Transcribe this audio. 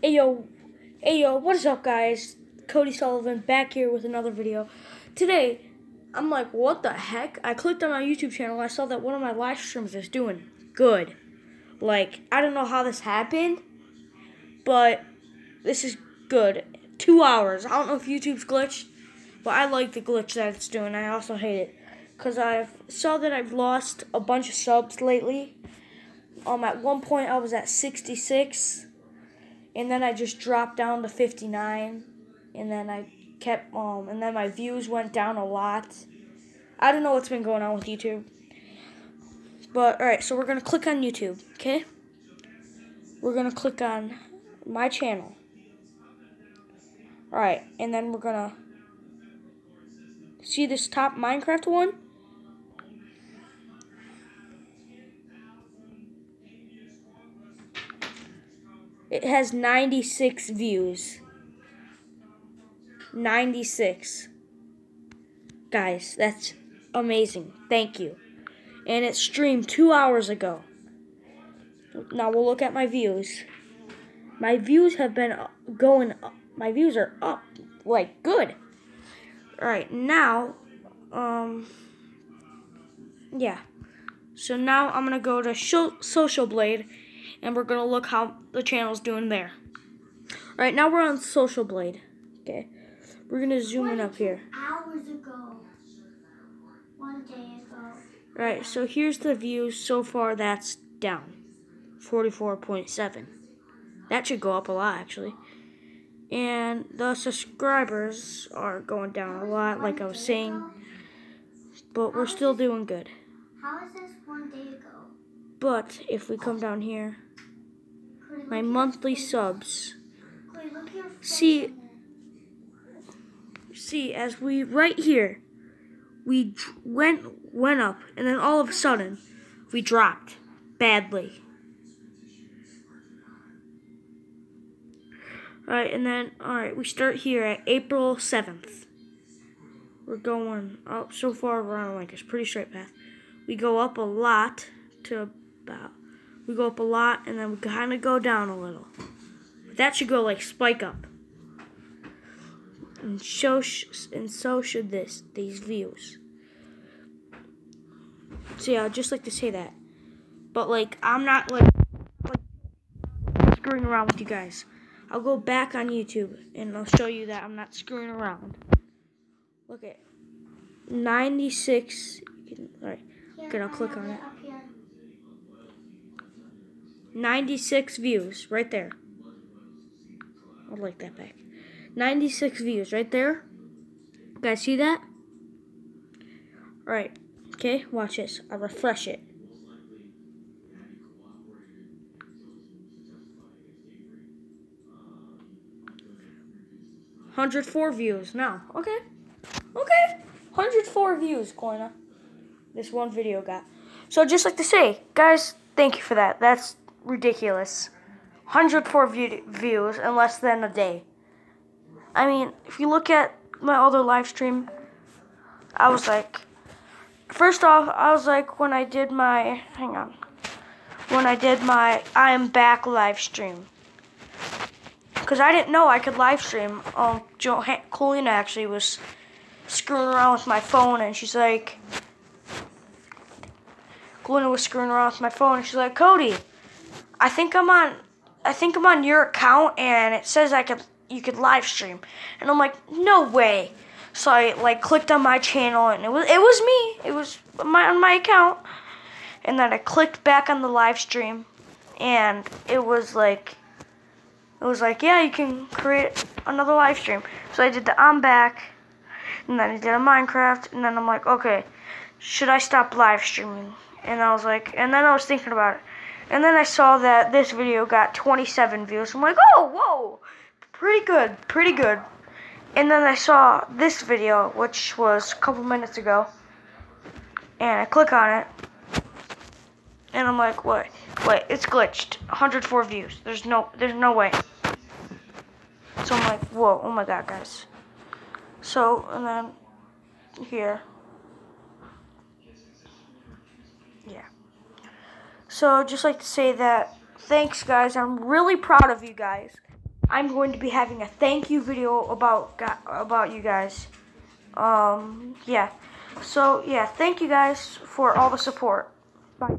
Hey yo, hey yo, what is up guys? Cody Sullivan back here with another video. Today, I'm like, what the heck? I clicked on my YouTube channel, I saw that one of my live streams is doing good. Like, I don't know how this happened, but this is good. Two hours. I don't know if YouTube's glitched, but I like the glitch that it's doing. I also hate it. Because I saw that I've lost a bunch of subs lately. Um, at one point I was at 66 and then I just dropped down to 59 and then I kept um and then my views went down a lot. I don't know what's been going on with YouTube. But alright, so we're gonna click on YouTube, okay? We're gonna click on my channel. Alright, and then we're gonna see this top Minecraft one? It has 96 views. 96. Guys, that's amazing. Thank you. And it streamed two hours ago. Now we'll look at my views. My views have been going up. My views are up. Like, good. Alright, now, um, yeah. So now I'm going to go to Social Blade and we're gonna look how the channel's doing there. All right, now we're on Social Blade. Okay, we're gonna zoom in up here. Hours ago, one day ago. All right, so here's the views so far. That's down, forty-four point seven. That should go up a lot actually. And the subscribers are going down a lot, like I was saying. But we're still doing good. How is this one day ago? But if we come down here, my monthly subs. See, see, as we right here, we went went up, and then all of a sudden, we dropped badly. All right, and then all right, we start here at April seventh. We're going up so far. We're on like a pretty straight path. We go up a lot to about we go up a lot, and then we kind of go down a little. That should go like spike up. And so, and so should this, these views. So yeah, I'd just like to say that. But like, I'm not like, like screwing around with you guys. I'll go back on YouTube and I'll show you that I'm not screwing around. Look at 96. Alright, okay, I'll click on it. 96 views right there. I'd like that back. 96 views right there. You guys see that? Alright. Okay, watch this. I'll refresh it. Hundred four views now. Okay. Okay. Hundred four views, Koina. This one video got. So just like to say, guys, thank you for that. That's ridiculous. 104 view views in less than a day. I mean, if you look at my other live stream, I was like, first off, I was like, when I did my, hang on, when I did my I am back live stream. Because I didn't know I could live stream. Um, jo Colina actually was screwing around with my phone, and she's like, Colina was screwing around with my phone, and she's like, Cody, I think I'm on I think I'm on your account and it says I could you could live stream. And I'm like, "No way." So I like clicked on my channel and it was it was me. It was my on my account. And then I clicked back on the live stream and it was like it was like, "Yeah, you can create another live stream." So I did the I'm back and then I did a Minecraft and then I'm like, "Okay, should I stop live streaming?" And I was like, and then I was thinking about it. And then I saw that this video got 27 views. I'm like, oh, whoa, pretty good, pretty good. And then I saw this video, which was a couple minutes ago. And I click on it. And I'm like, wait, wait, it's glitched. 104 views. There's no, there's no way. So I'm like, whoa, oh my god, guys. So, and then here. Yeah. So I'd just like to say that thanks guys. I'm really proud of you guys. I'm going to be having a thank you video about about you guys. Um, yeah. So yeah, thank you guys for all the support. Bye.